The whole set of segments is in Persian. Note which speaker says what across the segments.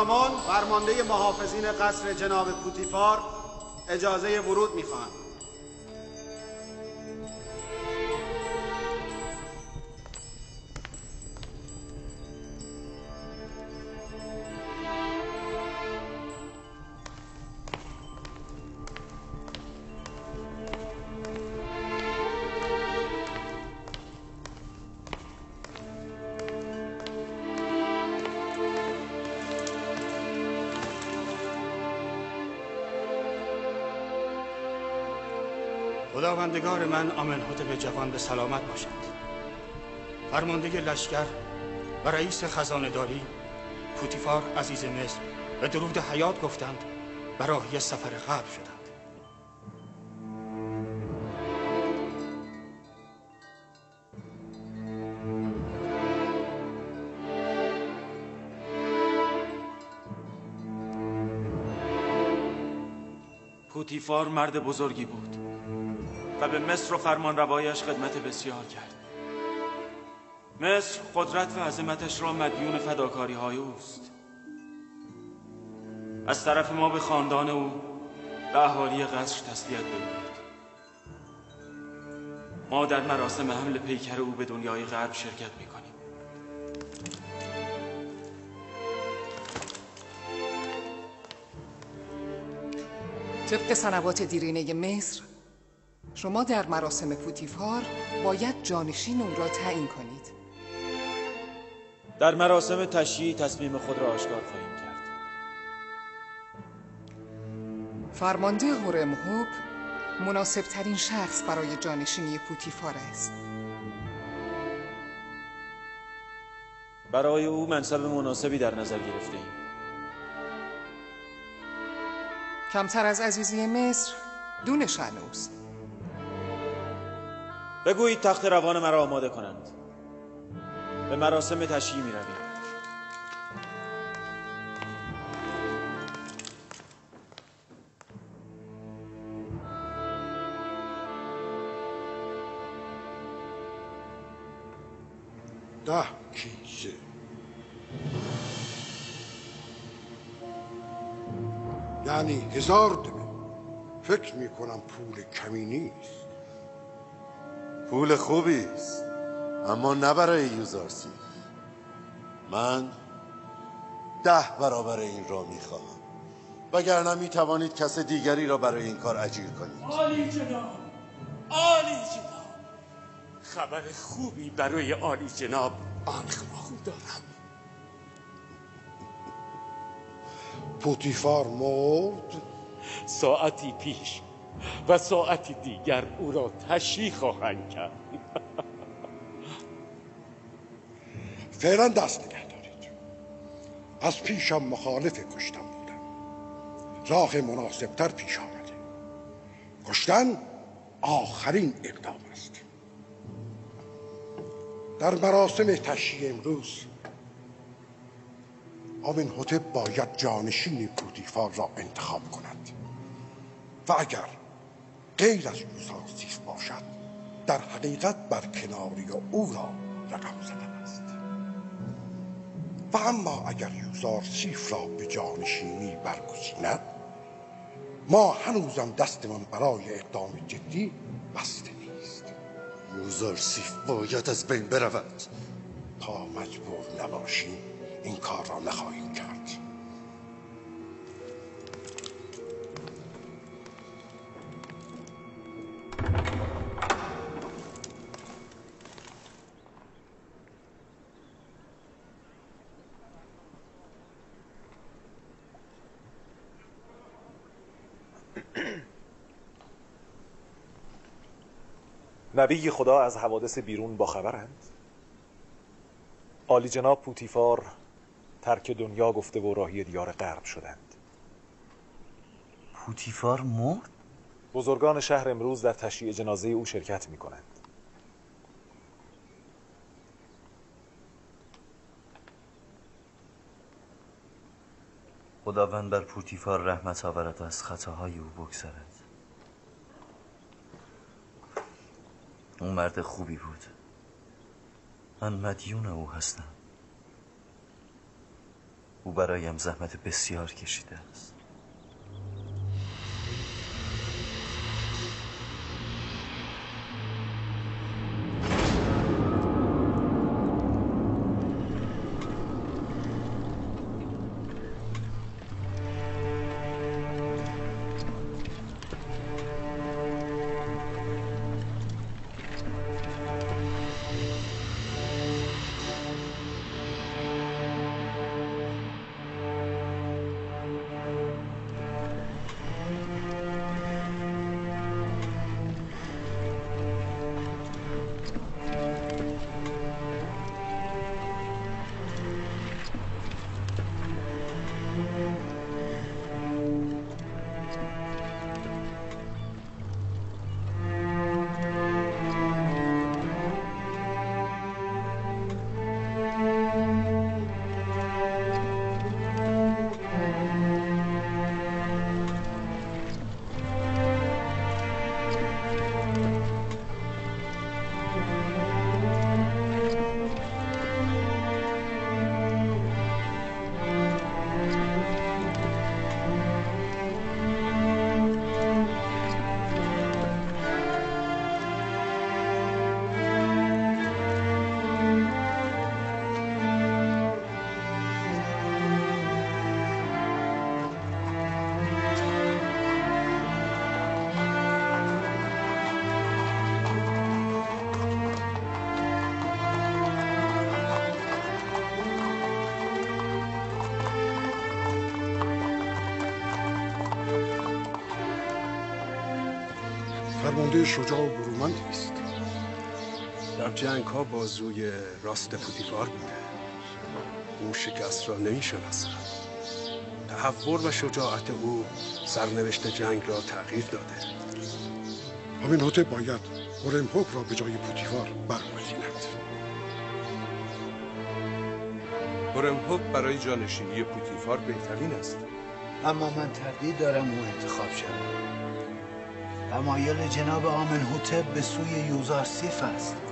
Speaker 1: رودامان فرمانده محافظین قصر جناب پوتیفار اجازه ورود می‌خواهند.
Speaker 2: خداوندگار من آمنحتب جوان به سلامت باشد. فرمانده لشکر و رئیس خزانه داری پوتیفار عزیز مصر به درود حیات گفتند و راهی سفر غرب شدند.
Speaker 3: پوتیفار مرد بزرگی بود. و به مصر و فرمان روایش خدمت بسیار کرد. مصر قدرت و عظمتش را مدیون فداکاری های اوست. از طرف ما به خاندان او به اهالی قصر تسلیت بگویید ما در مراسم حمل پیکر او به دنیای غرب شرکت می‌کنیم.
Speaker 4: طبق سنوات دیرینه مصر شما در مراسم پوتیفار باید جانشین او را تعیین کنید.
Speaker 3: در مراسم تشییع تصمیم خود را آشکار خواهیم کرد.
Speaker 4: فرمانده هورمهوب مناسب ترین شخص برای جانشینی پوتیفار است.
Speaker 3: برای او منصب مناسبی در نظر گرفته ایم.
Speaker 4: کمتر از عزیزی مصر دون شأن اوست.
Speaker 3: بگویید تخت روان مرا آماده کنند. به مراسم تشییع می رویم.
Speaker 5: ده یعنی هزار دمه فکر می‌کنم پول کمی نیست.
Speaker 6: پول خوبی است اما نه برای یوزارسی من ده برابر این را می‌خواهم وگرنه می‌توانید کس دیگری را برای این کار اجیر کنید.
Speaker 7: عالی جناب. عالی جناب. خبر خوبی برای عالی جناب آنخواهو دارم.
Speaker 5: پوتیفار مرد؟
Speaker 7: ساعتی پیش و ساعتی دیگر او را تشییع خواهند کرد.
Speaker 5: فعلا دست نگه دارید. از پیشم مخالف کشتن بودم. راه مناسبتر پیش آمده. کشتن آخرین اقدام است. در مراسم تشییع امروز آمین حتب باید جانشین پوتیفار را انتخاب کند. و اگر غیر از یوزارسیف باشد. در حقیقت بر کناری او را رقم زدن است. و اما اگر یوزارسیف را به جانشینی برگزیند ما هنوزم دستمان برای اقدام جدی بسته نیست.
Speaker 6: یوزارسیف باید از بین برود.
Speaker 5: تا مجبور نباشیم این کار را نخواهیم کرد.
Speaker 8: نبی خدا از حوادث بیرون با خبرند؟ عالی جناب پوتیفار ترک دنیا گفته و راهی دیار غرب شدند.
Speaker 9: پوتیفار مرد؟
Speaker 8: بزرگان شهر امروز در تشییع جنازه او شرکت می کنند
Speaker 9: خداوند بر پوتیفار رحمت آورد و از خطاهای او بگذرد. او مرد خوبی بود. من مدیون او هستم. او برایم زحمت بسیار کشیده است.
Speaker 5: شجاع و برومندی است
Speaker 10: در جنگ ها بازوی راست پوتیفار بوده. او شکست را نمی شناسد تحور و شجاعت او سرنوشت جنگ را تغییر داده.
Speaker 5: همین حتب باید هورمهوک را به جای پوتیفار برگزیند.
Speaker 10: هورمهوک برای جانشینی پوتیفار بهترین است.
Speaker 11: اما من تردید دارم او انتخاب شود. تمایل جناب آمن هوتب به سوی یوزارسیف است.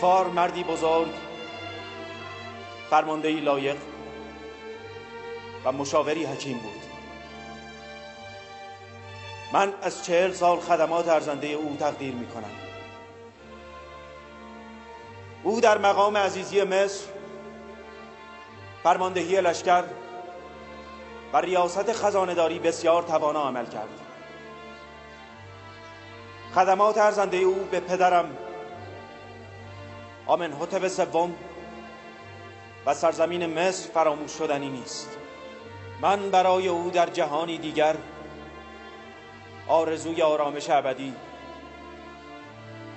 Speaker 3: پوتیفار مردی بزرگ فرماندهی لایق و مشاوری حکیم بود. من از چهل سال خدمات ارزنده او تقدیر می کنم او در مقام عزیزی مصر فرماندهی لشکر و ریاست خزانداری بسیار توانا عمل کرد. خدمات ارزنده او به پدرم آمن حتب سوم و سرزمین مصر فراموش شدنی نیست. من برای او در جهانی دیگر آرزوی آرامش ابدی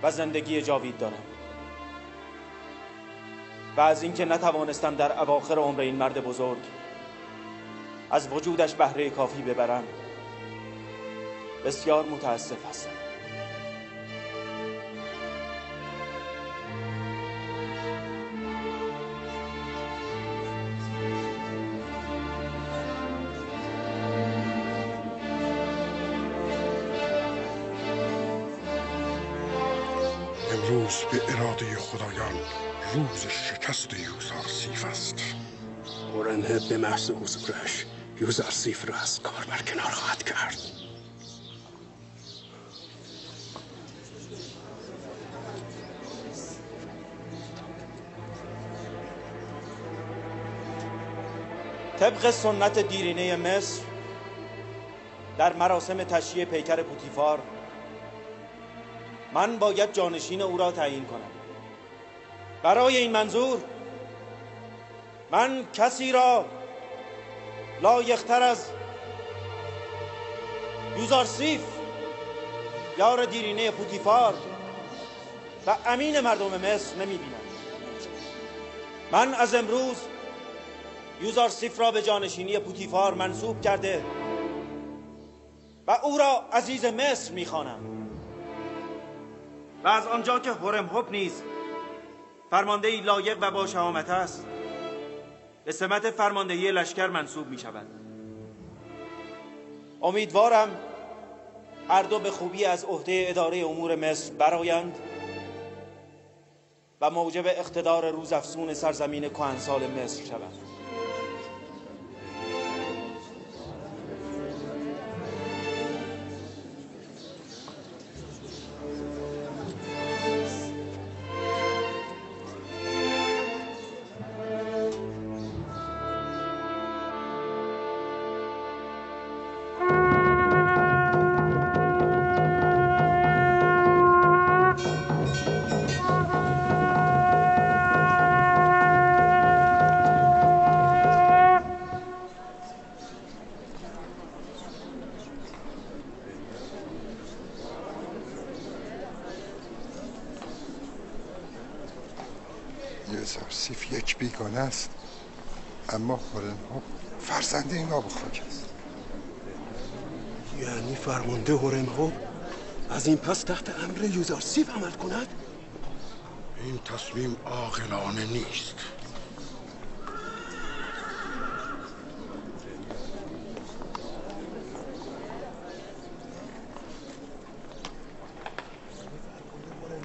Speaker 3: و زندگی جاوید دارم. و از اینکه نتوانستم در اواخر عمر این مرد بزرگ از وجودش بهره کافی ببرم بسیار متاسف هستم.
Speaker 5: روز شکست یوزارسیف است.
Speaker 12: قرنه به محض حضورش یوزارسیف را از کار برکنار خواهد کرد.
Speaker 3: طبق سنت دیرینه مصر در مراسم تشییع پیکر پوتیفار من باید جانشین او را تعیین کنم. برای این منظور. من کسی را لایقتر از یوزارسیف یار دیرینه پوتیفار و امین مردم مصر نمی بینم من از امروز یوزارسیف را به جانشینی پوتیفار منصوب کرده و او را عزیز مصر می‌خوانم. و از آنجا که هرم هب نیز فرمانده لایق و با شهامت است. به سمت فرماندهی لشکر منصوب می شود امیدوارم هر دو به خوبی از عهده اداره امور مصر برایند و موجب اقتدار روزافزون سرزمین کهنسال مصر شوند.
Speaker 12: از این پس تحت امر یوزارسیف عمل کند؟
Speaker 5: این تصمیم عاقلانه نیست.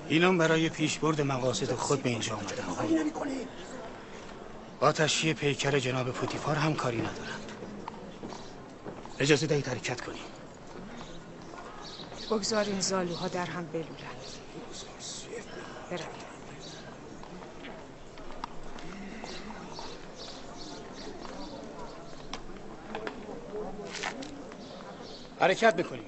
Speaker 2: اینم برای پیشبرد مقاصد خود به اینجا آمدن. با تشییع پیکر جناب پوتیفار هم کاری ندارند. اجازه دهید حرکت کنیم.
Speaker 13: بگذار این زالوها در هم بلولند برویم
Speaker 2: حرکت بکنیم.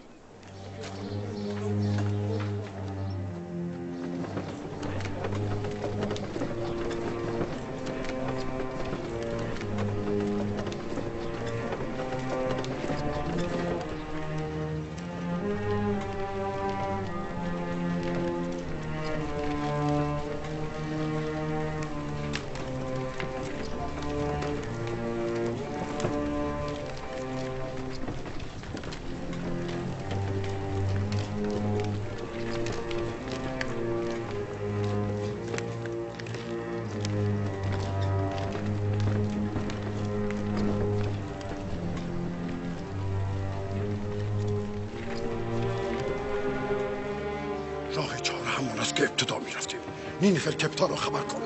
Speaker 5: نینفل کپتا را خبر کن.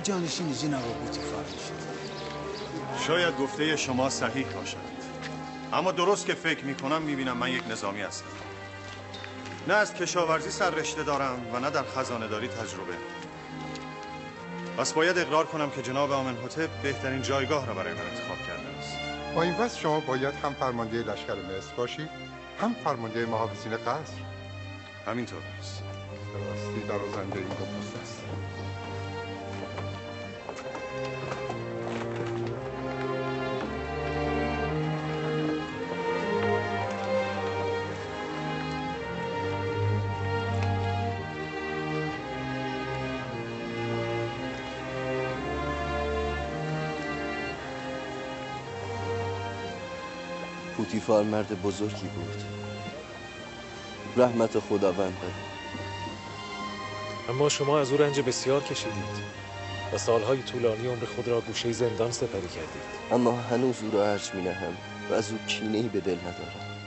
Speaker 11: باید جانشین جناب بوتیفار
Speaker 14: شاید گفته شما صحیح باشد. اما درست که فکر می کنم می بینم من یک نظامی هستم. نه از کشاورزی سر رشته دارم و نه در خزانه داری تجربه. پس باید اقرار کنم که جناب آمنحوتب بهترین جایگاه را برای من انتخاب کرده است.
Speaker 15: با این وضع شما باید هم فرمانده لشکر مصر باشید هم فرمانده محافظین قصر.
Speaker 14: همینطور. است
Speaker 15: راستی برازنده این
Speaker 9: پوتیفار مرد بزرگی بود. رحمت خداوند
Speaker 8: اما شما از او رنج بسیار کشیدید و سالهای طولانی عمر خود را گوشه زندان سپری کردید.
Speaker 9: اما هنوز او را ارج می نهم و از او کینهی به دل ندارم.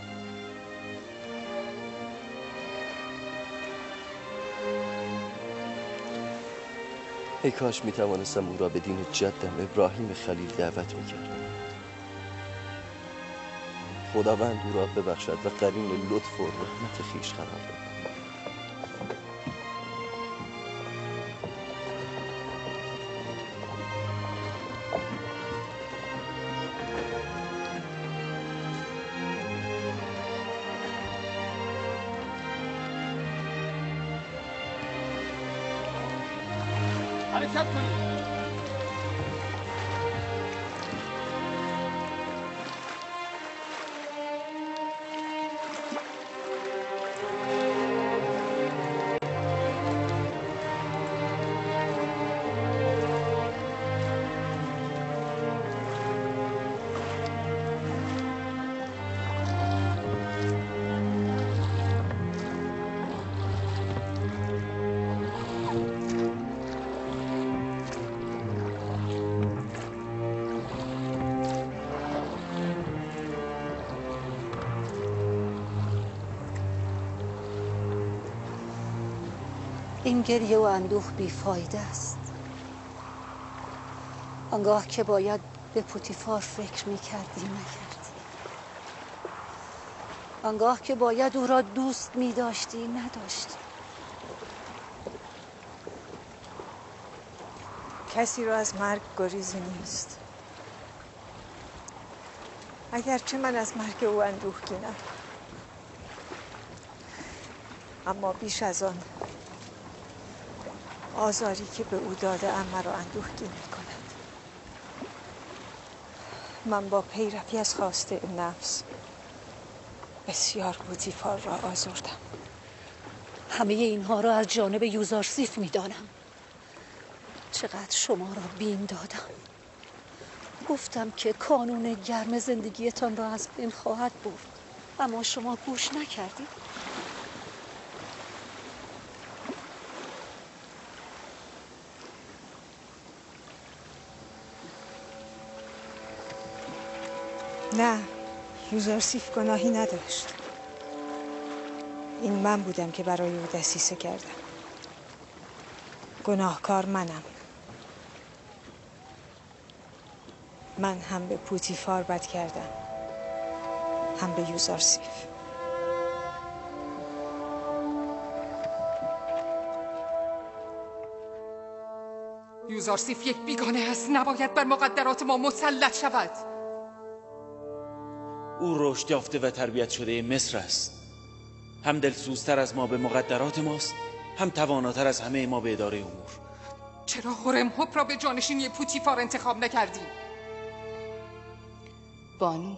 Speaker 9: ای کاش می توانستم او را به دین جدم ابراهیم خلیل دعوت می کردم. خداوند او را ببخشد و قرین لطف و رحمت خیش قرار دهد
Speaker 16: گریه و اندوه بیفایده است. آنگاه که باید به پوتیفار فکر می‌کردی نکردی آنگاه که باید او را دوست میداشتی نداشتی.
Speaker 13: کسی را از مرگ گریزی نیست. اگرچه من از مرگ او اندوهگینم. اما بیش از آن آزاری که به او داده ام مرا اندوهگین می کند من با پیروی از خواسته نفس بسیار بوتیفار را آزردم.
Speaker 16: همه اینها را از جانب یوزارسیف می‌دانم. چقدر شما را بین دادم. گفتم که کانون گرم زندگیتان را از بین خواهد برد. اما شما گوش نکردید.
Speaker 13: نه یوزارسیف گناهی نداشت. این من بودم که برای او دسیسه کردم. گناهکار منم. من هم به پوتیفار بد کردم هم به یوزارسیف
Speaker 4: یوزارسیف یک بیگانه است. نباید بر مقدرات ما مسلط شود.
Speaker 3: او رشد یافته و تربیت شده مصر است. هم دلسوزتر از ما به مقدرات ماست هم تواناتر از همه ما به اداره امور.
Speaker 4: چرا هورمهوب را به جانشینی پوتیفار انتخاب نکردی؟
Speaker 17: بانو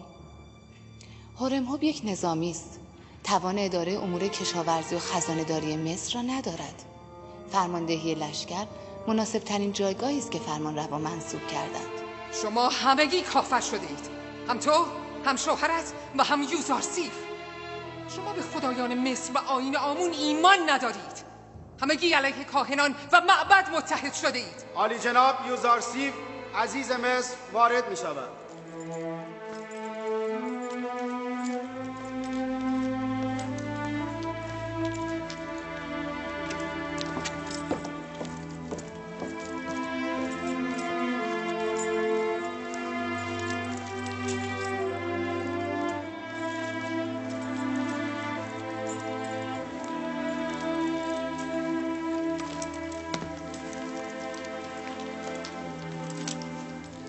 Speaker 17: هورمهوب یک نظامی است. توان اداره امور کشاورزی و خزانهداری مصر را ندارد. فرماندهی لشکر مناسب ترین جایگاهی است که فرمان روا منصوب کردند.
Speaker 4: شما همگی کافر شده اید. هم تو هم شوهرت و هم یوزارسیف شما به خدایان مصر و آین آمون ایمان ندارید. همگی علیه کاهنان و معبد متحد شده اید.
Speaker 1: عالی جناب یوزارسیف عزیز مصر وارد می شود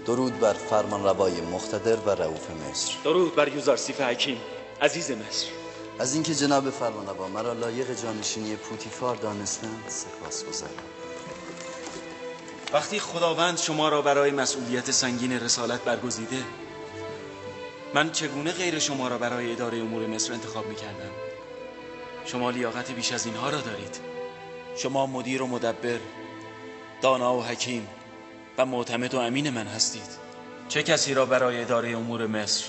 Speaker 9: درود بر فرمان روای مختدر و رعوف مصر.
Speaker 3: درود بر یوزارسیف حکیم عزیز مصر.
Speaker 9: از اینکه جناب فرمان روا مرا لایق جانشینی پوتیفار دانستند سپاس گذارم.
Speaker 3: وقتی خداوند شما را برای مسئولیت سنگین رسالت برگزیده من چگونه غیر شما را برای اداره امور مصر انتخاب می کردم شما لیاقت بیش از اینها را دارید. شما مدیر و مدبر دانا و حکیم و معتمد و امین من هستید. چه کسی را برای اداره امور مصر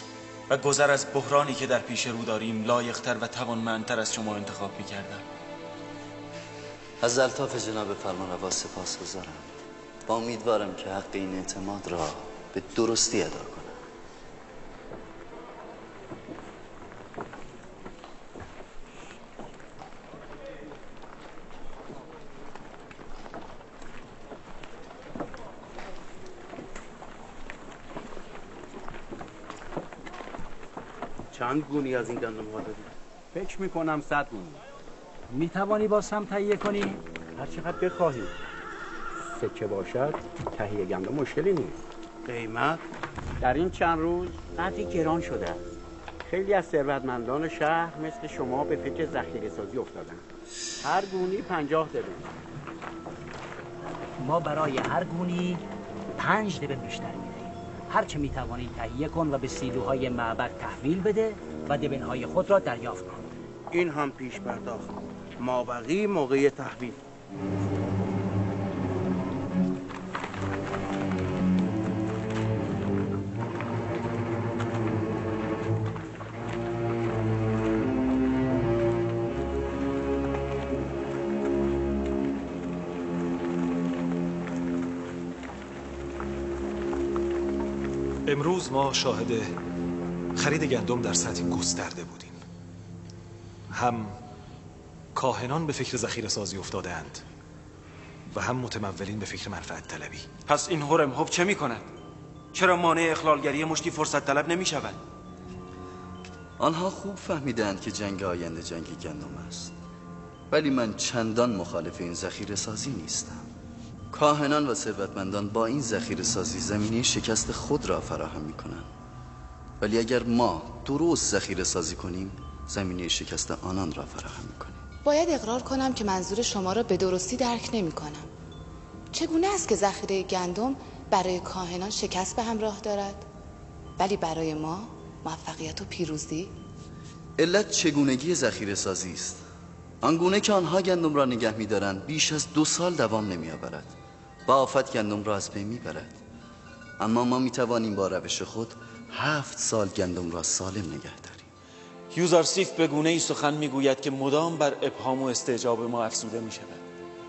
Speaker 3: و گذر از بحرانی که در پیش رو داریم لایقتر و توانمندتر از شما انتخاب می کردم
Speaker 9: از الطاف جناب فرمان روا سپاس گذارم با امیدوارم که حق این اعتماد را به درستی ادا کنم.
Speaker 18: چند گونی از این گندم ها داری؟
Speaker 19: فکر می‌کنم صد گونی. می‌توانی با هم تهیه کنی؟
Speaker 18: هر چقدر بخواهی. سکه باشد تهیه گندم مشکلی نیست.
Speaker 19: قیمت؟ در این چند روز؟ قدری گران شده. است
Speaker 18: خیلی از ثروتمندان شهر مثل شما به فکر ذخیره سازی افتادن. هر گونی پنجاه دبن
Speaker 19: ما برای هر گونی پنج دبن بیشتر هر چه می‌توانی تهیه کن و به سیلوهای معبد تحویل بده و دبنهای خود را دریافت کن.
Speaker 18: این هم پیش پرداخت. مابقی موقع تحویل.
Speaker 8: امروز ما شاهد خرید گندم در سطحی گسترده بودیم هم کاهنان به فکر ذخیره سازی افتادند و هم متمولین به فکر منفعت طلبی
Speaker 3: پس این هرم هب چه می کند؟ چرا مانع اخلالگری مشتی فرصت طلب نمی شود؟
Speaker 9: آنها خوب فهمیدند که جنگ آینده جنگ گندم است ولی من چندان مخالف این ذخیره سازی نیستم کاهنان و ثروتمندان با این ذخیره سازی زمینی شکست خود را فراهم می کنند ولی اگر ما درست ذخیره سازی کنیم زمینی شکست آنان را فراهم می کنیم
Speaker 17: باید اقرار کنم که منظور شما را به درستی درک نمی کنم چگونه است که ذخیره گندم برای کاهنان شکست به همراه دارد؟ ولی برای ما موفقیت و پیروزی؟
Speaker 9: علت چگونگی ذخیره سازی است. آنگونه که آنها گندم را نگه می‌دارند بیش از دو سال دوام نمیآورد. با آفت گندم را از بین می‌برد. اما ما می‌توانیم با روش خود هفت سال گندم را سالم نگه داریم.
Speaker 3: یوزارسیف به گونه ای سخن می‌گوید که مدام بر ابهام و استعجاب ما افزوده می شود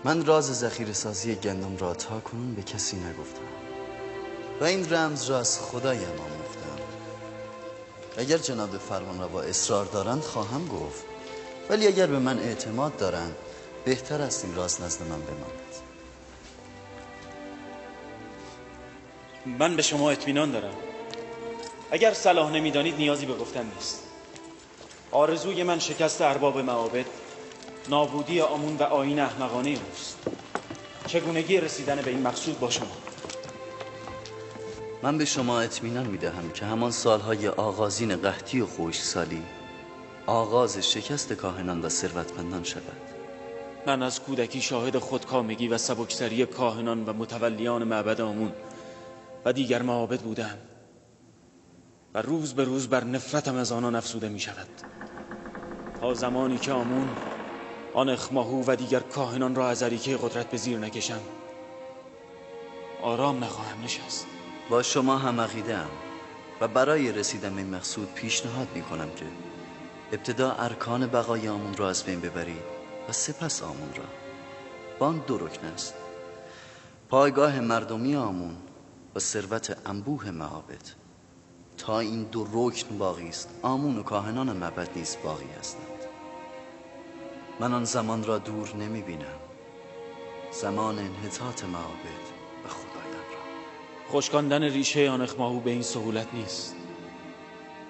Speaker 9: من راز ذخیره سازی گندم را تا کنون به کسی نگفتم. و این رمز را از خدایم آموختم. اگر جناب فرمانروا اصرار دارند خواهم گفت. ولی اگر به من اعتماد دارند بهتر است این راز نزد من بماند.
Speaker 3: من به شما اطمینان دارم. اگر صلاح نمی‌دانید نیازی به گفتن نیست. آرزوی من شکست ارباب معابد نابودی آمون و آین احمقانه اوست. چگونگی رسیدن به این مقصود با شما؟
Speaker 9: من به شما اطمینان می‌دهم که همان سالهای آغازین قحطی و سالی آغاز شکست کاهنان و ثروتمندان شود.
Speaker 3: من از کودکی شاهد خودکامگی و سبکسری کاهنان و متولیان معبد آمون و دیگر معابد بودم. و روز به روز بر نفرتم از آنان افسوده می شود تا زمانی که آمون آن اخماهو و دیگر کاهنان را از عریکه قدرت به زیر نکشم. آرام نخواهم نشست.
Speaker 9: با شما هم عقیده و برای رسیدن به مقصود پیشنهاد می کنم که ابتدا ارکان بقای آمون را از بین ببرید و سپس آمون را. با آن دو رکن است. پایگاه مردمی آمون و ثروت انبوه معابد تا این دو رکن باقی است آمون و کاهنان معبد نیز باقی هستند. من آن زمان را دور نمی بینم زمان انحطاط معابد و خدایان را.
Speaker 3: خشکاندن ریشه آن اخماهو به این سهولت نیست.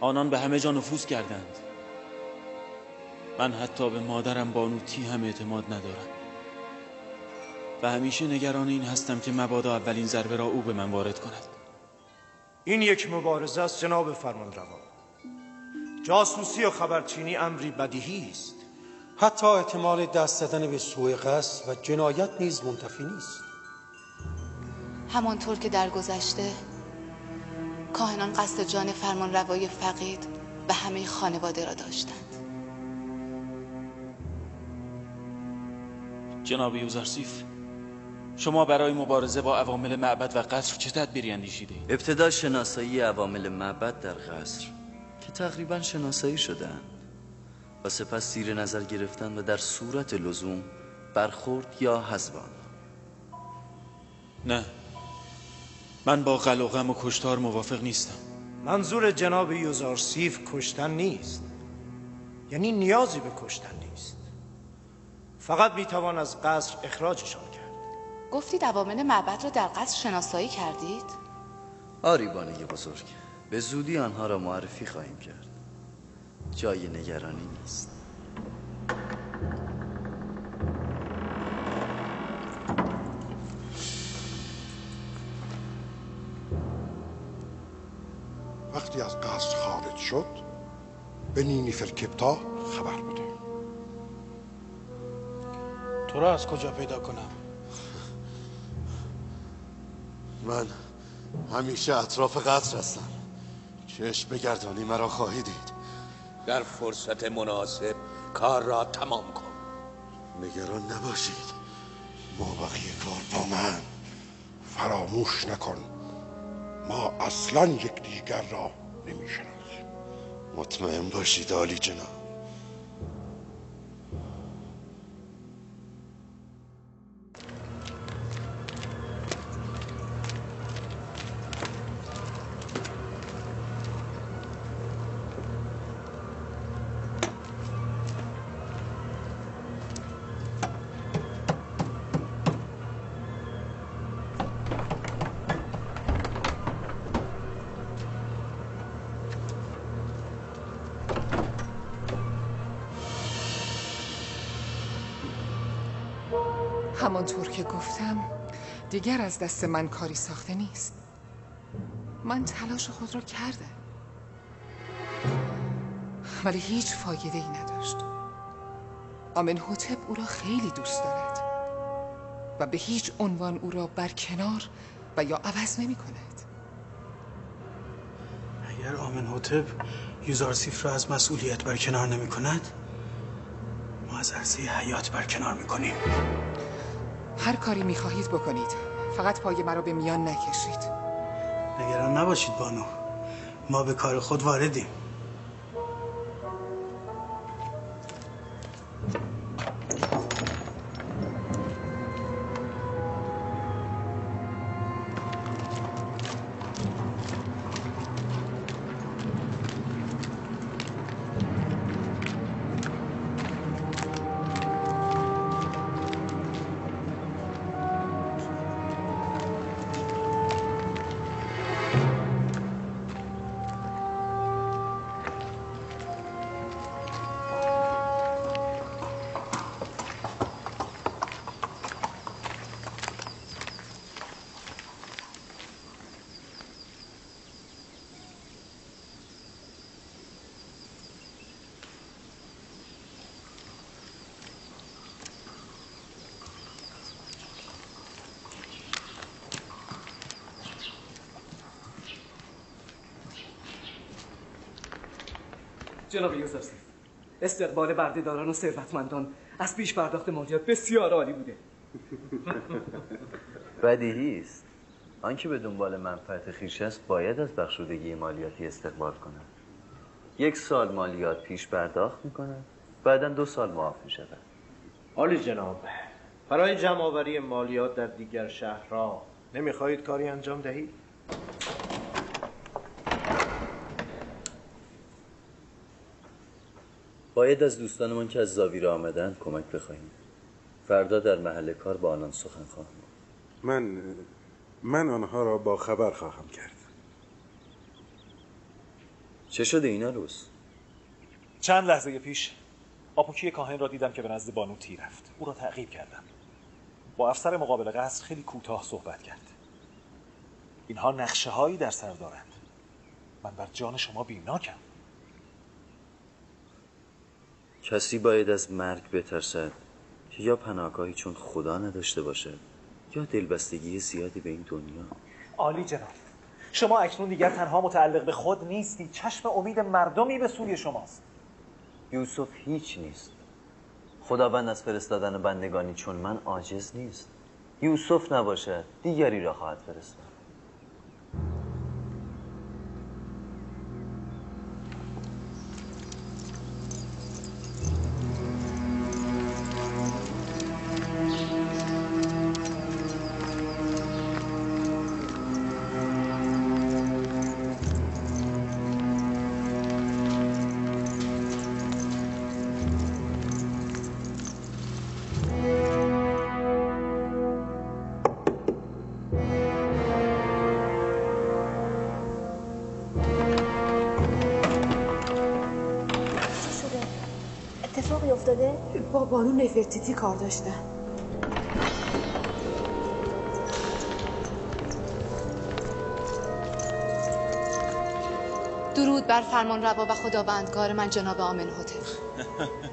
Speaker 3: آنان به همه جا نفوذ کردند. من حتی به مادرم بانوتی هم اعتماد ندارم. و همیشه نگران این هستم که مبادا اولین ضربه را او به من وارد کند.
Speaker 20: این یک مبارزه است جناب فرمانروا جاسوسی و خبرچینی امری بدیهی است.
Speaker 11: حتی احتمال دست زدن به سوء قصد و جنایت نیز منتفی نیست.
Speaker 17: همانطور که در گذشته کاهنان قصد جان فرمان روای فقید و همه خانواده را داشتند.
Speaker 3: جناب یوزرسیف شما برای مبارزه با عوامل معبد و قصر چه تدبیری اندیشیده اید؟
Speaker 9: ابتدا شناسایی عوامل معبد در قصر که تقریبا شناسایی شدن و سپس زیر نظر گرفتن و در صورت لزوم برخورد یا حزبان
Speaker 3: نه. من با غل و غم و کشتار موافق نیستم.
Speaker 20: منظور جناب یوزارسیف کشتن نیست. یعنی نیازی به کشتن نیست. فقط می‌توان از قصر اخراجشان کرد.
Speaker 17: گفتید عوامل معبد را در قصر شناسایی کردید؟
Speaker 9: آری بانه بزرگ. به زودی آنها را معرفی خواهیم کرد. جای نگرانی نیست.
Speaker 5: وقتی از قصر خارج شد به نینیفر کپتا خبر بده
Speaker 11: تو را از کجا پیدا کنم؟
Speaker 21: من همیشه اطراف قصر هستم. چشم بگردانی مرا خواهی دید
Speaker 22: در فرصت مناسب کار را تمام کن.
Speaker 21: نگران نباشید.
Speaker 5: ما بقیه کار با من. فراموش نکن. ما اصلا یکدیگر را نمی‌شناسیم.
Speaker 21: مطمئن باشید عالی جناب.
Speaker 4: گفتم دیگر از دست من کاری ساخته نیست. من تلاش خود را کردم. ولی هیچ فایده ای نداشت. آمن هوتپ او را خیلی دوست دارد و به هیچ عنوان او را برکنار و یا عوض نمی کند.
Speaker 11: اگر آمن هوتپ یوزارسیف را از مسئولیت برکنار نمی کند ما از عرصه حیات برکنار می کنیم.
Speaker 4: هر کاری می خواهید بکنید. فقط پای مرا به میان نکشید.
Speaker 11: نگران نباشید بانو. ما به کار خود واردیم.
Speaker 8: جناب یوزرسیف
Speaker 23: استقبال بردهداران و ثروتمندان از پیش پرداخت مالیات بسیار عالی بوده.
Speaker 9: بدیهی است آنکه به دنبال منفعت خویش است باید از بخشودگی مالیاتی استقبال کند. یک سال مالیات پیش پرداخت می کند بعدا دو سال معاف می شود
Speaker 24: عالی جناب برای جمعآوری مالیات در دیگر شهرها نمی‌خواهید کاری انجام دهید؟
Speaker 9: باید از دوستانمان که از زاویره آمدند کمک بخواهیم. فردا در محل کار با آنان سخن خواهم
Speaker 5: من من آنها را با خبر خواهم کرد.
Speaker 9: چه شده اینا روز؟
Speaker 8: چند لحظه پیش آپوکی کاهن را دیدم که به نزد بانو تی رفت. او را تعقیب کردم. با افسر مقابل قصر خیلی کوتاه صحبت کرد. اینها نقشه هایی در سر دارند. من بر جان شما بیمناکم
Speaker 9: کسی باید از مرگ بترسد که یا پناهگاهی چون خدا نداشته باشد یا دلبستگی زیادی به این دنیا.
Speaker 8: عالی جناب. شما اکنون دیگر تنها متعلق به خود نیستی. چشم امید مردمی به سوی شماست.
Speaker 9: یوسف هیچ نیست. خداوند از فرستادن بندگانی چون من عاجز نیست. یوسف نباشد دیگری را خواهد فرستاد.
Speaker 17: نفرتیتی کار داشتم درود بر فرمان روا و خداوندگار من جناب آمن هتل.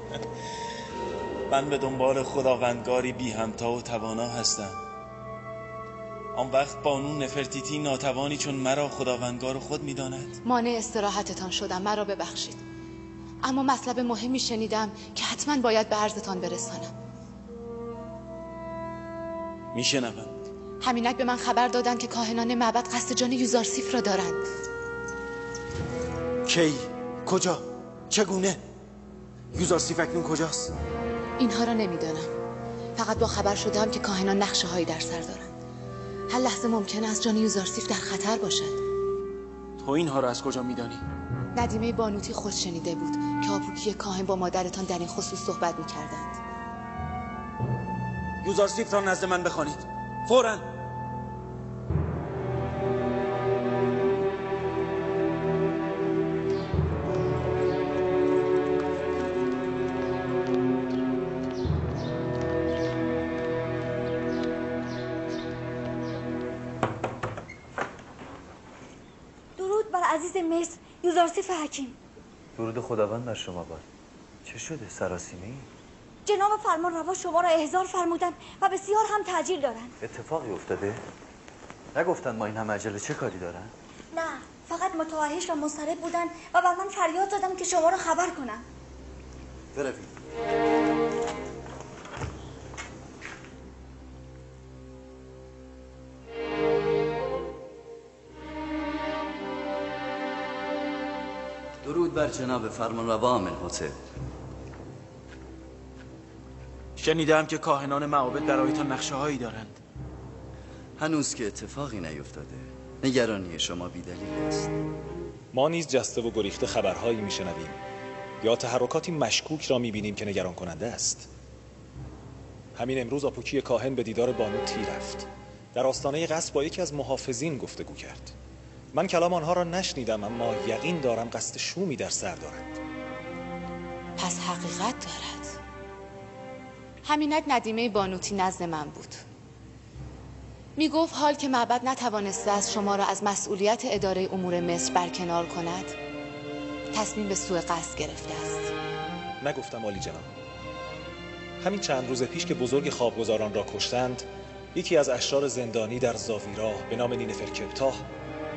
Speaker 3: من به دنبال خداوندگاری بی همتا و توانا هستم. آن وقت بانون نفرتیتی ناتوانی چون مرا خداوندگار خود می‌داند.
Speaker 17: مانع استراحتتان شدم. مرا ببخشید. اما مطلب مهمی شنیدم که حتما باید به عرضتان برسانم.
Speaker 3: میشنوم.
Speaker 17: همینک به من خبر دادند که کاهنان معبد قصد جان یوزارسیف را دارند.
Speaker 20: کی؟ کجا؟ چگونه؟ یوزارسیف اکنون کجاست؟
Speaker 17: اینها را نمی‌دانم. فقط با خبر شدم که کاهنان نقشه هایی در سر دارند. هر لحظه ممکن است جان یوزارسیف در خطر باشد.
Speaker 3: تو اینها را از کجا میدانی؟
Speaker 17: ندیمه بانوتی خود شنیده بود که آپوکی کاهن با مادرتان در این خصوص صحبت می‌کردند.
Speaker 20: یوزارسیف را نزد من بخوانید. فوراً.
Speaker 9: خداوند بر شما باد چه شده سراسیمه ای؟
Speaker 25: جناب فرمان روا شما را احضار فرمودند و بسیار هم تاجیل دارند
Speaker 9: اتفاقی افتاده؟ نگفتن ما این همه عجله چه کاری دارن؟
Speaker 25: نه فقط متوحش و مضطرب بودند و بر من فریاد زدم که شما را خبر کنم
Speaker 9: بروید بر جناب فرمانروا آمن هتل
Speaker 3: شنیدم که کاهنان معابد برایتان نقشه هایی دارند.
Speaker 9: هنوز که اتفاقی نیفتاده. نگرانی شما بیدلیل است.
Speaker 8: ما نیز جسته و گریخته خبرهایی میشنویم. یا تحرکاتی مشکوک را می‌بینیم که نگران کننده است. همین امروز آپوکی کاهن به دیدار بانو تی رفت. در آستانه قصد با یکی از محافظین گفتگو کرد. من کلام آنها را نشنیدم اما یقین دارم قصد شومی در سر دارند
Speaker 17: پس حقیقت دارد. همینک ندیمه بانوتی نزد من بود. می گفت حال که معبد نتوانسته از شما را از مسئولیت اداره امور مصر برکنار کند تصمیم به سوء قصد گرفته است.
Speaker 8: نگفتم عالی جناب. همین چند روز پیش که بزرگ خوابگزاران را کشتند یکی از اشرار زندانی در زاویرا به نام نینفر کپتاه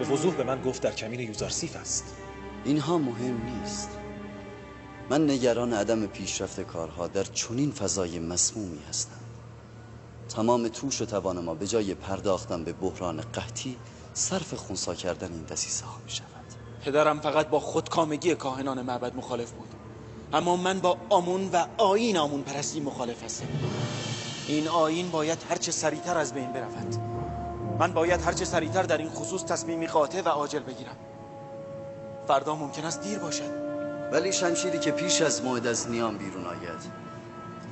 Speaker 8: به وضوح به من گفت در کمین یوزارسیف است.
Speaker 9: اینها مهم نیست. من نگران عدم پیشرفت کارها در چنین فضای مسمومی هستم. تمام توش و توان ما به جای پرداختن به بحران قحطی صرف خونسا کردن این دسیسه ها می شود.
Speaker 3: پدرم فقط با خودکامگی کاهنان معبد مخالف بود. اما من با آمون و آین آمون پرستی مخالف هستم. این آین باید هرچه سریعتر از بین برود. من باید هرچه سریعتر در این خصوص تصمیمی قاطع و عاجل بگیرم. فردا ممکن است دیر باشد.
Speaker 9: ولی شمشیری که پیش از موعد از نیام بیرون آید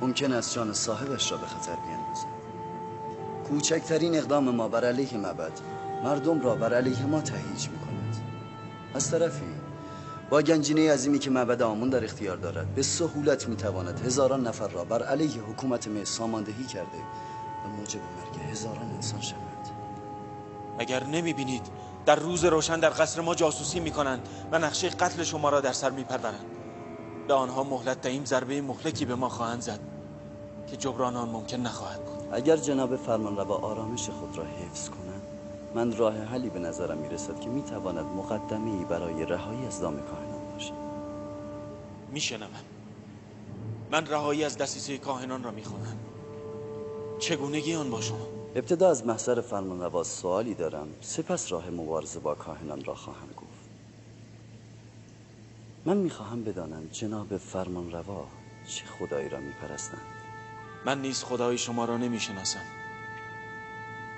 Speaker 9: ممکن است جان صاحبش را به خطر بیندازد کوچکترین اقدام ما بر علیه معبد مردم را بر علیه ما تهیج می کند از طرفی با گنجینه عظیمی که معبد آمون در اختیار دارد به سهولت می تواند هزاران نفر را بر علیه حکومت می ساماندهی کرده. و موجب مرگ هزاران انسان شود.
Speaker 3: اگر نمی بینید در روز روشن در قصر ما جاسوسی می کنند و نقشه قتل شما را در سر می پرورند به آنها مهلت دهیم ضربه مهلکی به ما خواهند زد که جبران آن ممکن نخواهد بود.
Speaker 9: اگر جناب فرمانروا آرامش خود را حفظ کنند من راه حلی به نظرم می رسد که می تواند مقدمه ای برای رهایی از دام کاهنان باشد.
Speaker 3: میشنوم. من رهایی از دسیسه کاهنان را می‌خوانم. چگونگی آن با شما؟
Speaker 9: ابتدا از محضر فرمانروا سوالی دارم. سپس راه مبارزه با کاهنان را خواهم گفت. من می‌خواهم بدانم جناب فرمانروا چه خدایی را میپرستند.
Speaker 3: من نیز خدای شما را نمی‌شناسم.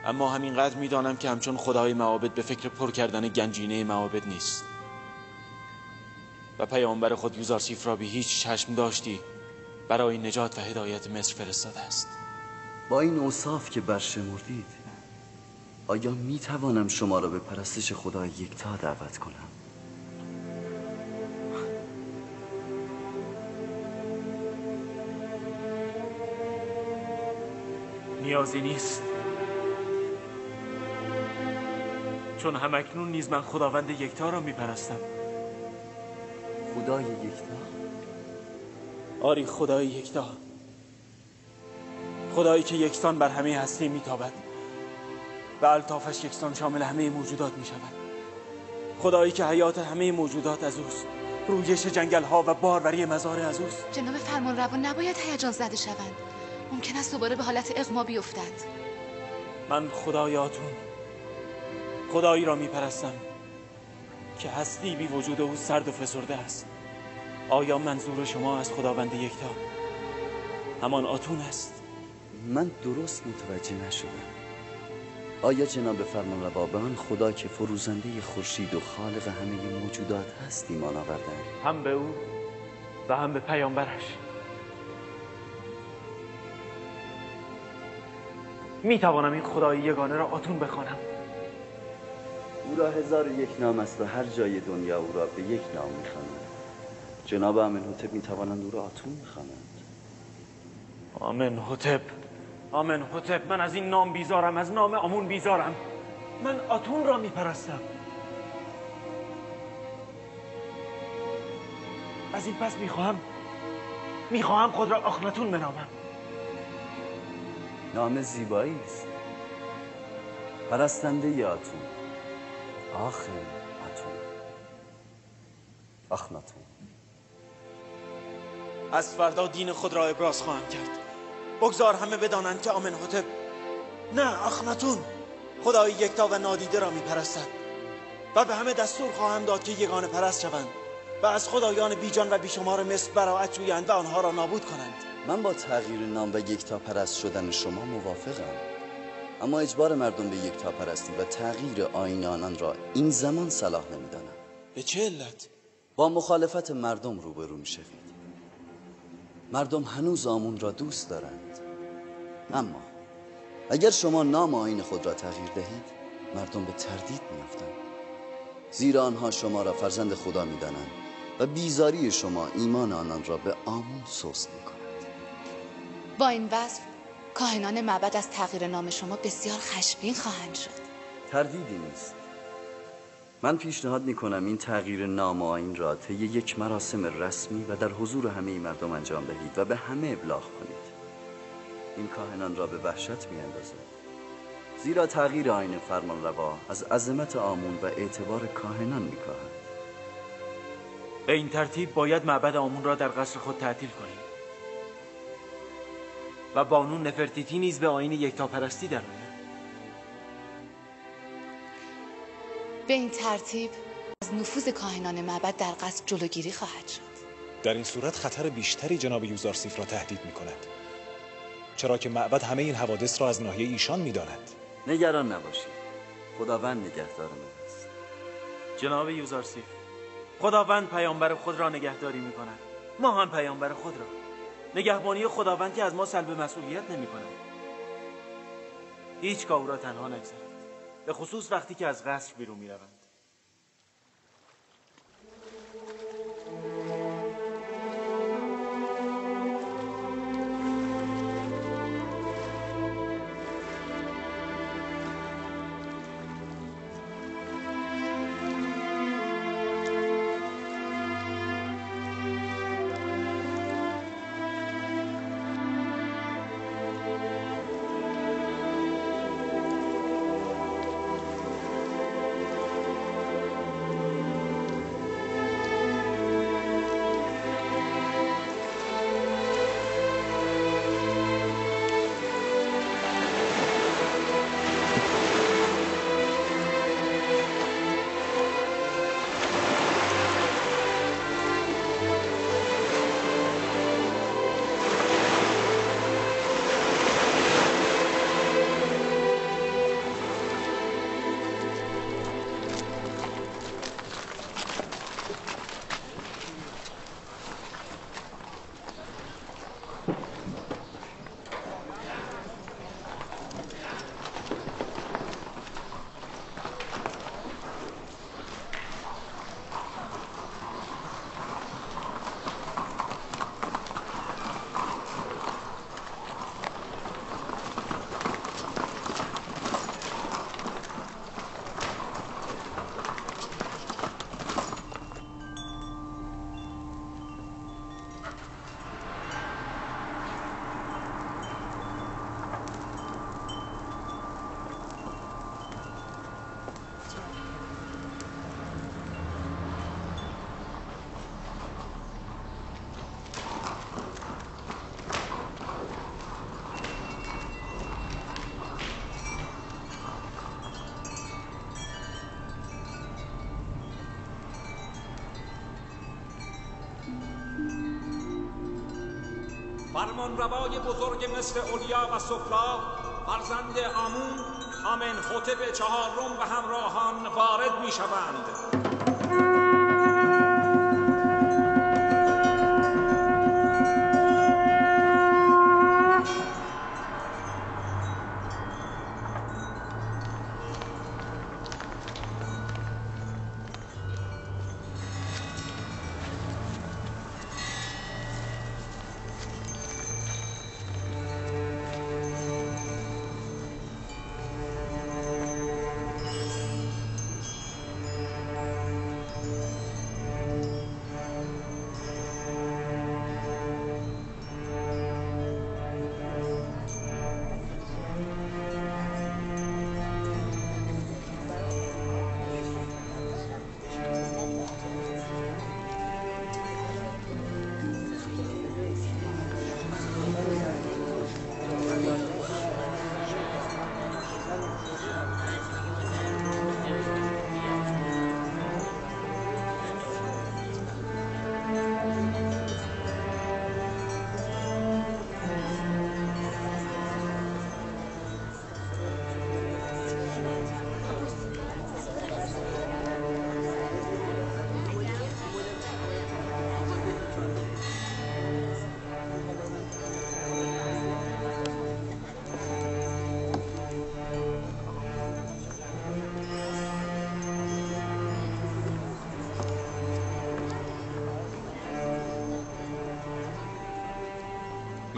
Speaker 3: اما همینقدر می‌دانم که همچون خدای معابد به فکر پر کردن گنجینه معابد نیست. و پیامبر خود یوزارسیف را به هیچ چشم داشتی برای نجات و هدایت مصر فرستاده است.
Speaker 9: با این اوصاف که برشمردید آیا می توانم شما را به پرستش خدای یکتا دعوت کنم؟
Speaker 3: نیازی نیست. چون همکنون نیز من خداوند یکتا را میپرستم.
Speaker 9: خدای یکتا؟
Speaker 3: آری خدای یکتا. خدایی که یکسان بر همه هستی میتابد و الطافش یکسان شامل همه موجودات می شود خدایی که حیات همه موجودات از اوست رویش جنگل ها و باروری مزار از اوست.
Speaker 17: جناب فرمان روا نباید هیجان زده شوند. ممکن است دوباره به حالت اغما بیفتد.
Speaker 3: من خدای آتون خدایی را می پرستم که هستی بی وجود او سرد و فسرده است. آیا منظور شما از خداوند یکتا همان آتون است؟
Speaker 9: من درست متوجه نشدم. آیا جناب فرمانروا به آن خدا که فروزنده خورشید و خالق همه موجودات هست ایمان آوردن؟
Speaker 3: هم به او و هم به پیامبرش. می توانم این خدای یگانه را آتون بخوانم.
Speaker 9: او را هزار و یک نام است و هر جای دنیا او را به یک نام می‌خوانند جناب آمنهوتب می‌توانند او را آتون می‌خوانند
Speaker 3: آمن هوتب. آمن هوتب من از این نام بیزارم از نام آمون بیزارم. من آتون را میپرستم. از این پس می‌خواهم می‌خواهم خود را آخنتون بنامم.
Speaker 9: نام زیبایی است. پرستنده آتون. آخر آتون. آخناتون.
Speaker 3: از فردا دین خود را ابراز خواهم کرد. بگذار همه بدانند که آمن هوتب نه اخناتون خدای یکتا و نادیده را میپرستد. و به همه دستور خواهم داد که یگانه پرست شوند و از خدایان بیجان و بیشمار مصر براعت جویند و آنها را نابود کنند.
Speaker 9: من با تغییر نام و یکتا پرست شدن شما موافقم. اما اجبار مردم به یکتا پرستی و تغییر آین آنان را این زمان صلاح نمی‌دانم.
Speaker 3: به چه علت؟
Speaker 9: با مخالفت مردم روبرو می شوید مردم هنوز آمون را دوست دارند. اما اگر شما نام آین خود را تغییر دهید مردم به تردید میافتند. زیرا آنها شما را فرزند خدا می‌دانند و بیزاری شما ایمان آنان را به آمون سست می‌کند.
Speaker 17: با این وصف کاهنان معبد از تغییر نام شما بسیار خشمگین خواهند شد.
Speaker 9: تردیدی نیست. من پیشنهاد می کنم این تغییر نام آین را طی یک مراسم رسمی و در حضور همه مردم انجام دهید و به همه ابلاغ کنید این کاهنان را به وحشت می اندازد. زیرا تغییر آین فرمان روا از عظمت آمون و اعتبار کاهنان می کاهد.
Speaker 3: به این ترتیب باید معبد آمون را در قصر خود تعطیل کنیم و بانو نفرتیتی نیز به آین یکتاپرستی در
Speaker 17: به این ترتیب از نفوذ کاهنان معبد در قصر جلوگیری خواهد شد.
Speaker 8: در این صورت خطر بیشتری جناب یوزارسیف را تهدید می کند چرا که معبد همه این حوادث را از ناحیه ایشان می داند
Speaker 9: نگران نباشید. خداوند نگهدار من است.
Speaker 3: جناب یوزارسیف خداوند پیامبر خود را نگهداری می کند ما هم پیامبر خود را. نگهبانی خداوند که از ما سلب مسئولیت نمی کند هیچ او را تنها نگذارید به خصوص وقتی که از قصر بیرون می
Speaker 26: فرمان روای بزرگ مثل اولیا و سفلا فرزند آمون آمن خطب چهارم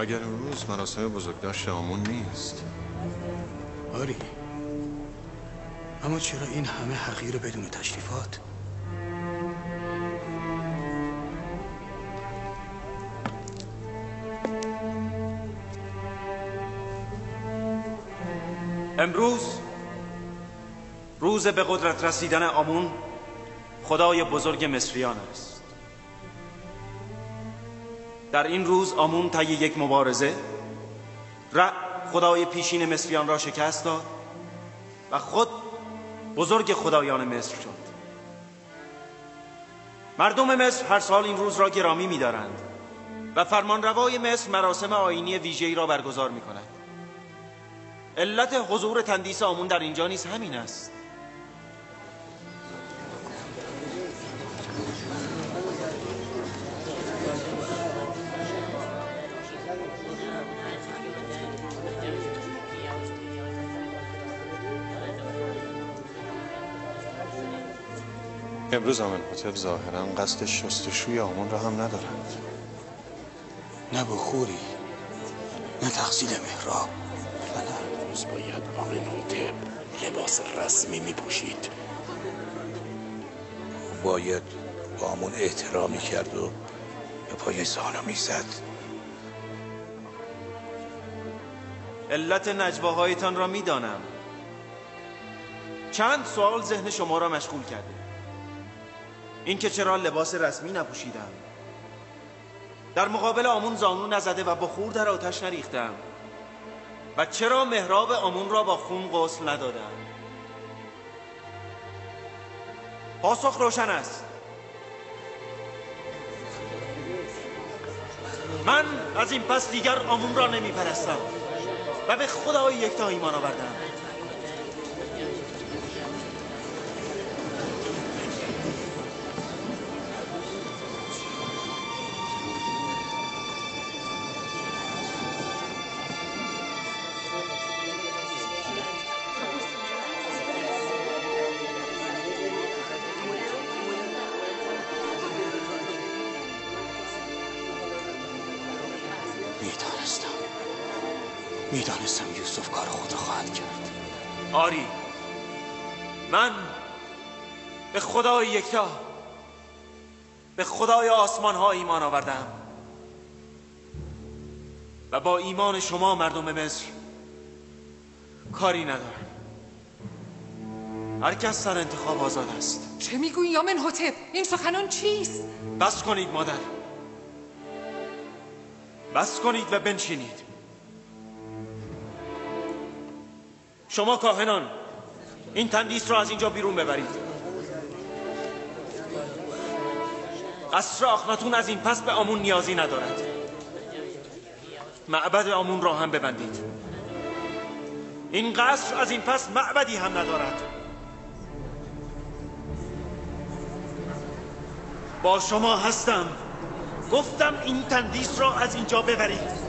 Speaker 27: مگر روز مراسم بزرگداشت آمون نیست.
Speaker 11: آری. اما چرا این همه حقیر بدون تشریفات؟
Speaker 3: امروز روز به قدرت رسیدن آمون خدای بزرگ مصریان است. در این روز آمون طی یک مبارزه. ر خدای پیشین مصریان را شکست داد و خود بزرگ خدایان مصر شد. مردم مصر هر سال این روز را گرامی می‌دارند و فرمانروای مصر مراسم آینی ویژه‌ای را برگزار می کند. علت حضور تندیس آمون در اینجا نیز همین است.
Speaker 27: امروز آمن حتب ظاهرا قصد شستشوی آمون را هم ندارند
Speaker 11: نه بخوری نه تقصیل محراب.
Speaker 12: و نه. امروز باید آمن حتب لباس رسمی می پوشید
Speaker 22: باید با همون احترامی کرد و به پای سالمی زد
Speaker 3: علت نجواهایتان را می‌دانم. چند سوال ذهن شما را مشغول کرده. اینکه چرا لباس رسمی نپوشیدم. در مقابل آمون زانو نزده و بخور در آتش نریختم. و چرا مهراب آمون را با خون غسل ندادم؟ پاسخ روشن است. من از این پس دیگر آمون را نمی پرستم و به خدای یکتا ایمان آوردم. خدای یکتا. به خدای آسمان ها ایمان آوردم. و با ایمان شما مردم مصر کاری ندارم. هر کس سر انتخاب آزاد است.
Speaker 4: چه می‌گویی یامن حتب این سخنان چیست؟
Speaker 3: بس کنید مادر. بس کنید و بنشینید. شما کاهنان این تندیس را از اینجا بیرون ببرید. قصر آخناتون از این پس به آمون نیازی ندارد. معبد آمون را هم ببندید. این قصر از این پس معبدی هم ندارد. با شما هستم. گفتم این تندیس را از اینجا ببرید.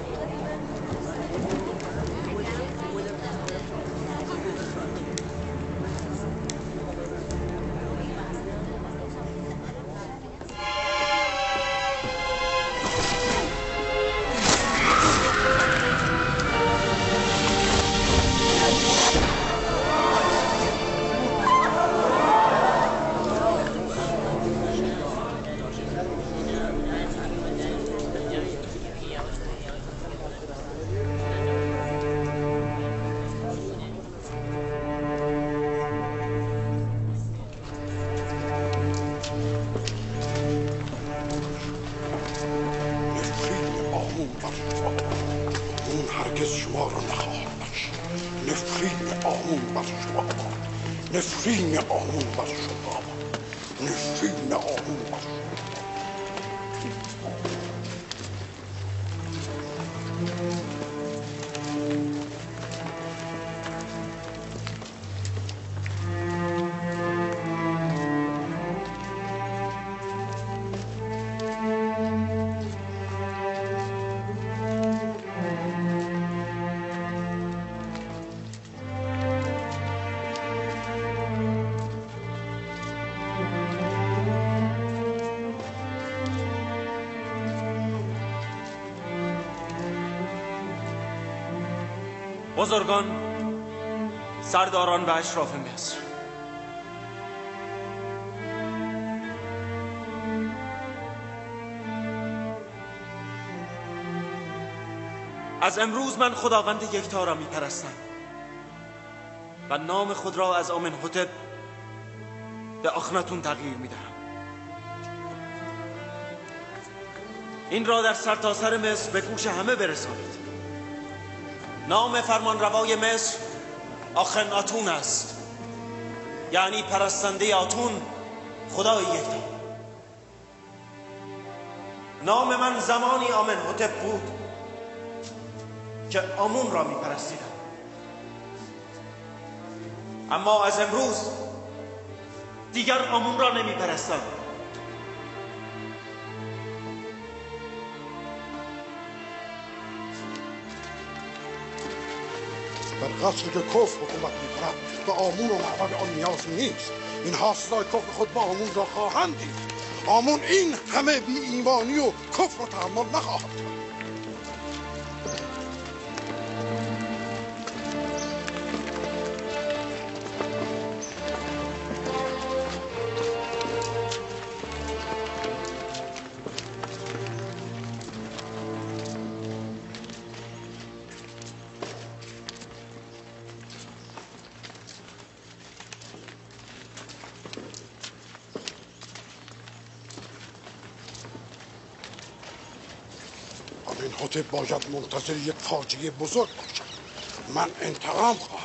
Speaker 3: بزرگان سرداران و اشراف مصر. از امروز من خداوند یکتا را می و نام خود را از آمن حتب به آخنتون تغییر می دهم این را در سرتاسر سر مصر به گوش همه برسانید. نام فرمان روای مصر آخن آتون است. یعنی پرستنده آتون خدای یکتا نام. من زمانی آمن حتب بود که آمون را می پرستیدم اما از امروز دیگر آمون را نمی پرستم
Speaker 5: قصر که کفر حکومت می‌کند به آمون و معبد آن نیاز نیست. اینها سزای کفر خود با آمون را خواهند دید. آمون این همه بی ایمانی و کفر و تحمل نخواهد این باید منتظر یک فاجعه بزرگ باشد من انتقام خواهم.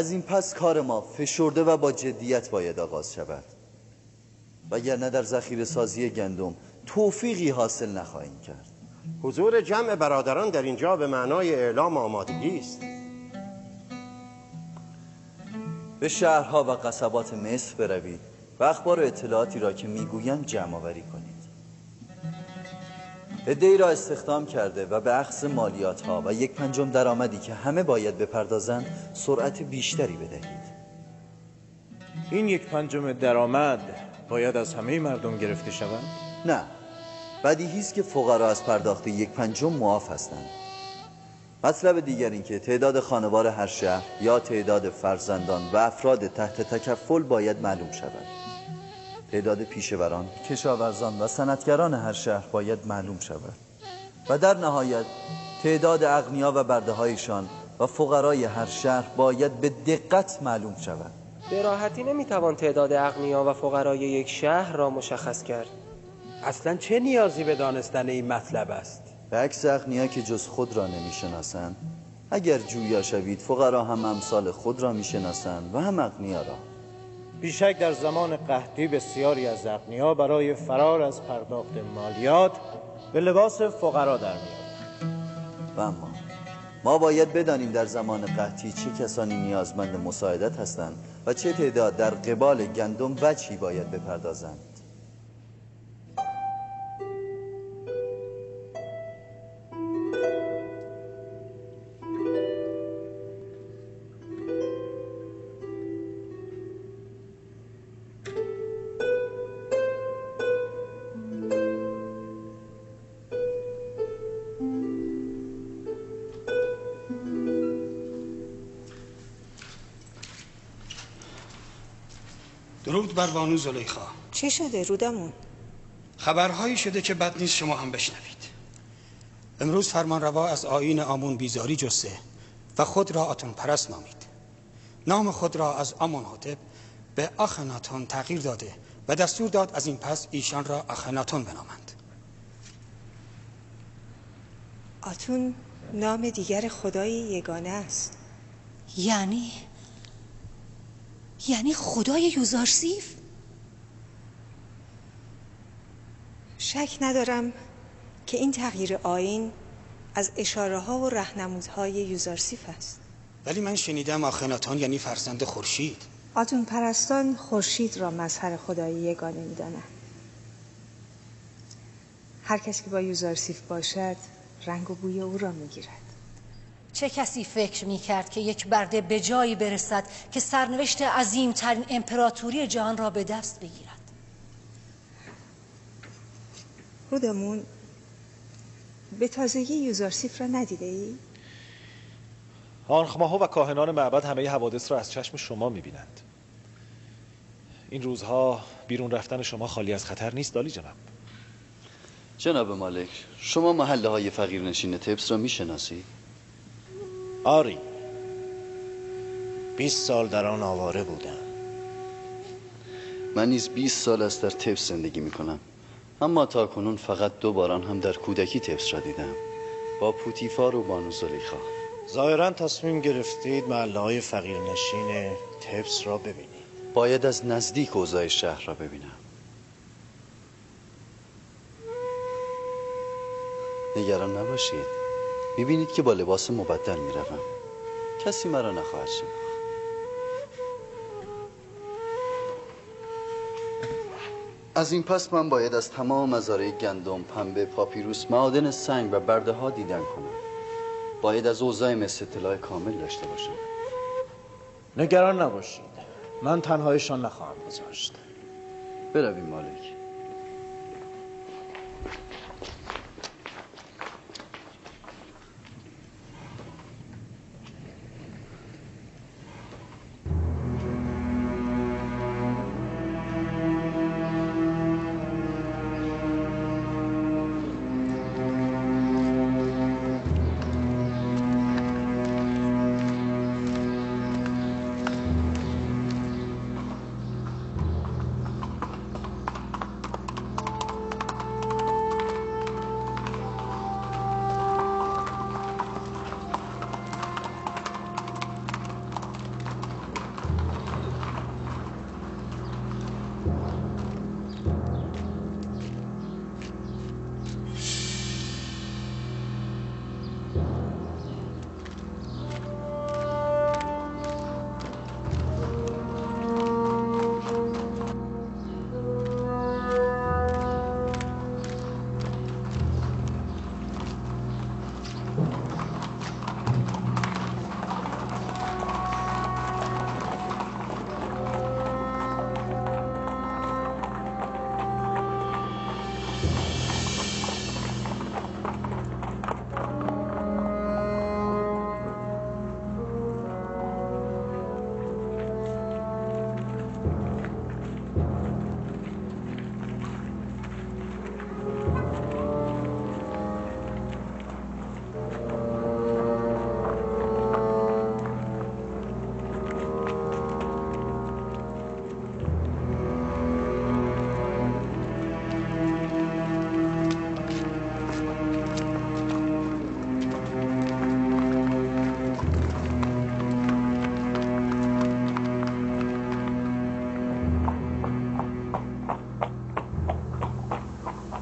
Speaker 9: از این پس کار ما فشرده و با جدیت باید آغاز شود. وگرنه در ذخیره سازی گندم توفیقی حاصل نخواهیم کرد.
Speaker 24: حضور جمع برادران در اینجا به معنای اعلام آمادگی است.
Speaker 9: به شهرها و قصبات مصر بروید و اخبار و اطلاعاتی را که می‌گویند جمع آوری کنید. ای را استخدام کرده و به اخذ مالیات ها و یک پنجم درآمدی که همه باید بپردازند سرعت بیشتری بدهید.
Speaker 24: این یک پنجم درآمد باید از همه مردم گرفته شود؟
Speaker 9: نه. بدیهی است که فقرا از پرداخت یک پنجم معاف هستند. مطلب دیگر این که تعداد خانوار هر شهر یا تعداد فرزندان و افراد تحت تکفل باید معلوم شود. تعداد پیشوران، کشاورزان و صنعتگران هر شهر باید معلوم شود. و در نهایت تعداد اغنیا و برده هایشان و فقرای هر شهر باید به دقت معلوم شود.
Speaker 28: به راحتی نمی‌توان تعداد اغنیا و فقرای یک شهر را مشخص کرد.
Speaker 18: اصلا چه نیازی به دانستن این مطلب است؟
Speaker 9: به عکس اغنیا که جز خود را نمی‌شناسند اگر جویا شوید فقرا هم امثال خود را می‌شناسند و هم اغنیا را.
Speaker 24: بیشک در زمان قحطی بسیاری از اغنیا برای فرار از پرداخت مالیات به لباس فقرا در
Speaker 9: و اما ما باید بدانیم در زمان قحطی چه کسانی نیازمند مساعدت هستند و چه تعداد در قبال گندم وجهی باید بپردازند.
Speaker 2: درود بر بانو زلیخا.
Speaker 13: چه شده رودمون؟
Speaker 2: خبرهایی شده که بد نیست شما هم بشنوید. امروز فرمان روا از آین آمون بیزاری جسته و خود را آتون پرست نامید. نام خود را از آمون حتب به آخناتون تغییر داده و دستور داد از این پس ایشان را آخناتون بنامند.
Speaker 13: آتون نام دیگر خدای یگانه است.
Speaker 16: یعنی؟ یعنی خدای یوزارسیف؟
Speaker 13: شک ندارم که این تغییر آین از اشاره ها و رهنمودهای یوزارسیف است.
Speaker 2: ولی من شنیدم آخناتان یعنی فرزند خورشید.
Speaker 13: آتون پرستان خورشید را مظهر خدای یگانه می‌دانند هر کس که با یوزارسیف باشد رنگ و بوی او را می‌گیرد.
Speaker 29: چه کسی فکر می کرد که یک برده به جایی برسد که سرنوشت عظیم ترین امپراتوری جهان را به دست بگیرد
Speaker 13: خودمون به تازگی یوزارسیف را ندیده ای؟
Speaker 8: آنخماها و کاهنان معبد همه حوادث را از چشم شما می‌بینند این روزها بیرون رفتن شما خالی از خطر نیست دالی جناب
Speaker 9: جناب مالک شما محله های فقیرنشین تبس را می‌شناسی؟
Speaker 24: آری. بیست سال در آن آواره بودم.
Speaker 9: من نیز 20 سال است در تبس زندگی می کنم اما تا کنون فقط دو باران هم در کودکی تبس را دیدم. با پوتیفار و بانو زلیخا.
Speaker 24: ظاهرا تصمیم گرفتید محله های فقیرنشین تبس را ببینید.
Speaker 9: باید از نزدیک اوضاع شهر را ببینم. نگران نباشید. می‌بینید که با لباس مبدل می‌روم. کسی مرا نخواهد شناخت. از این پس من باید از تمام مزارع گندم، پنبه، پاپیروس، معادن سنگ و برده ها دیدن کنم. باید از اوضاع مثل اطلاع کامل داشته باشم.
Speaker 24: نگران نباشید. من تنهایشان نخواهم گذاشت.
Speaker 9: برویم مالک.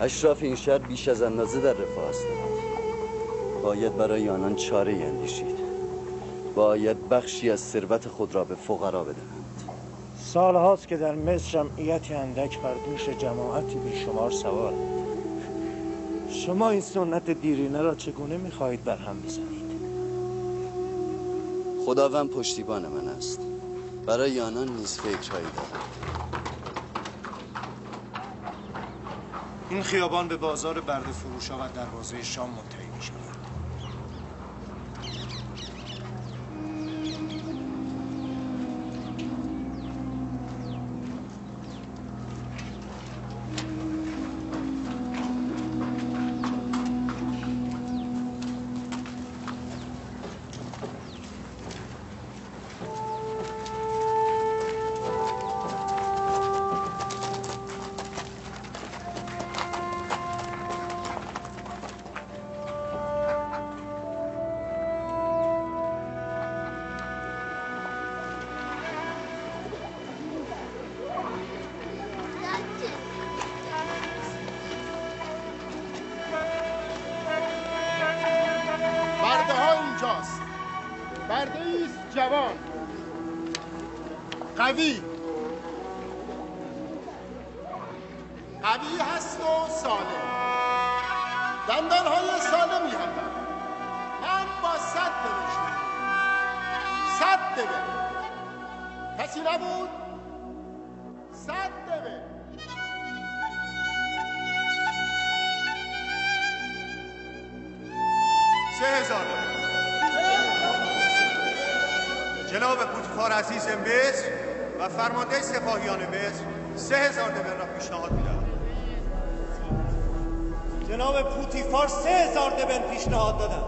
Speaker 9: اشراف این شهر بیش از اندازه در رفاه هستند باید برای آنان چاره اندیشید. باید بخشی از ثروت خود را به فقرا بدهند.
Speaker 24: سال هاست که در مصر جمعیتی اندک بر دوش جماعتی بیشمار سوار. شما این سنت دیرینه را چگونه می‌خواهید بر هم بزنید؟
Speaker 9: خداوند پشتیبان من است. برای آنان نیز فکرهایی دارم.
Speaker 24: این خیابان به بازار برد فروشا و دروازه شام منتهی
Speaker 14: جناب پوتیفار عزیز مصر و فرمانده سپاهیان مصر سه هزار دبن را پیشنهاد می‌دهد
Speaker 24: جناب پوتیفار سه هزار دبن پیشنهاد دادن.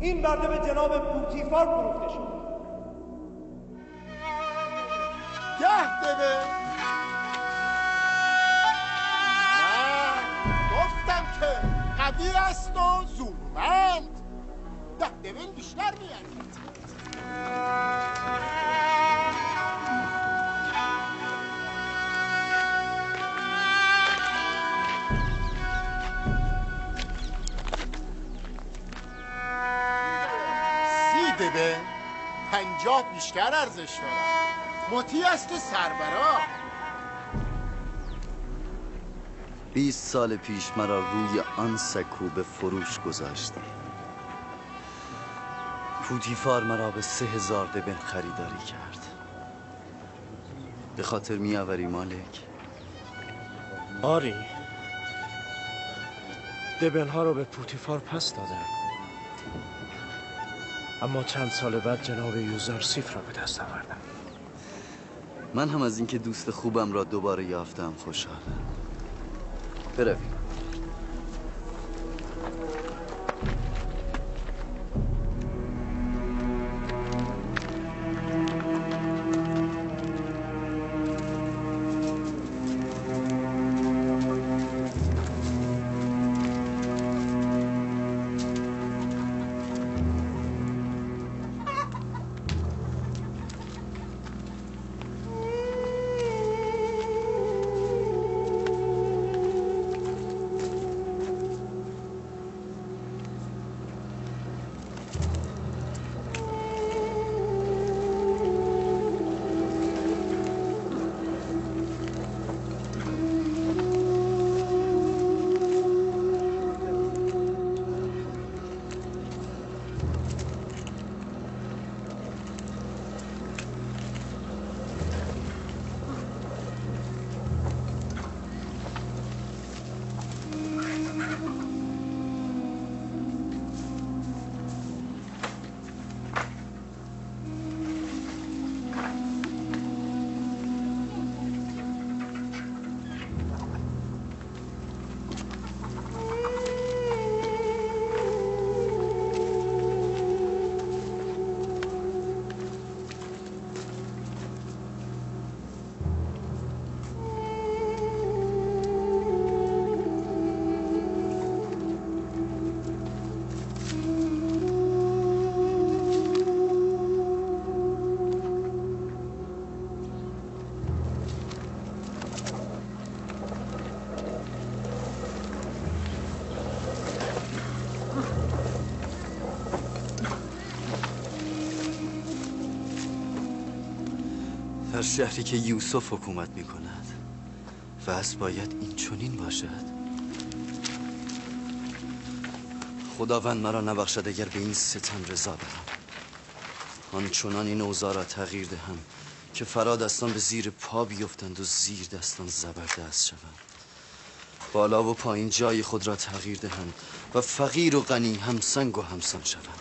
Speaker 24: این برده به جناب پوتیفار فروخته شد.
Speaker 1: ده نه گفتم که قوی است و زورمند. ده دبن بیشتر میارید دبه پنجاه بیشتر ارزش دارد مطیع است سربراه
Speaker 9: بیست سال پیش مرا روی آن سکو به فروش گذاشتی پوتیفار مرا به سه هزار دبن خریداری کرد. به خاطر میآوری مالک؟
Speaker 24: آری. دبنها رو به پوتیفار پس دادم. اما چند سال بعد جناب یوزارسیف را به دست آوردم.
Speaker 9: من هم از اینکه دوست خوبم را دوباره یافتم خوشحالم. برویم در شهری که یوسف حکومت می کند و از باید این چنین باشد. خداوند مرا نبخشد اگر به این ستم رضا برم آنچنان این اوضاع را تغییر دهم که فرا دستان به زیر پا بیفتند و زیر دستان زبردست شوند. بالا و پایین جای خود را تغییر دهند و فقیر و غنی همسنگ و همسان شوند.